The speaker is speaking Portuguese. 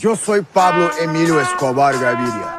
Yo soy Pablo Emilio Escobar Gaviria.